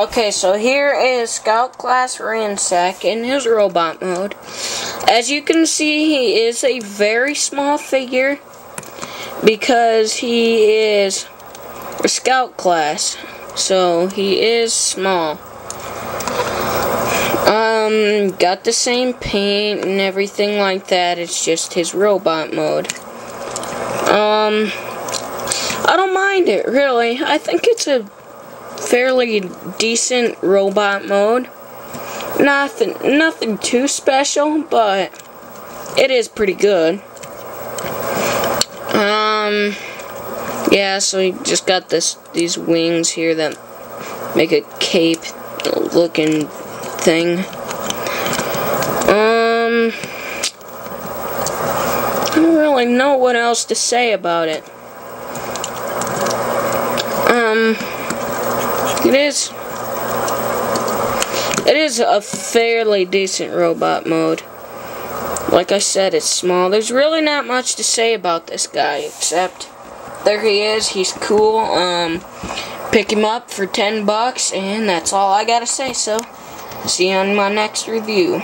Okay, so here is Scout Class Ransack in his robot mode. As you can see, he is a very small figure because he is a Scout class. So he is small. Um, got the same paint and everything like that. It's just his robot mode. Um, I don't mind it, really. I think it's a fairly decent robot mode. Nothing, nothing too special, but it is pretty good. Um, yeah, so he just got this these wings here that make a cape looking thing. Um, I don't really know what else to say about it. Um, it is. It is a fairly decent robot mode. Like I said, it's small. There's really not much to say about this guy, except there he is. He's cool. Um, pick him up for 10 bucks, and that's all I gotta say. So, see you on my next review.